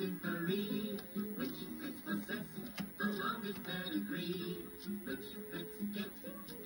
infirmary, which fits possess the longest pedigree, which fits gets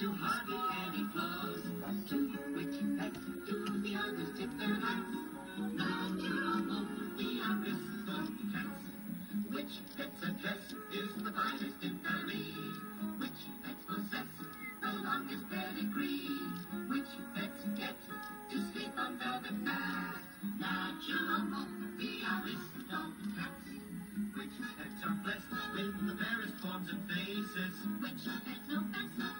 to hardly any flaws. To witchy pets, do the others tip their hats? Natural wolf, the Aristocats. Witchy pets address is the finest in Paris. Witchy pets possess the longest pedigree. Witchy pets get to sleep on velvet mats. Natural wolf, the Aristocats. Witchy pets are blessed with the fairest forms and faces. Witchy pets know best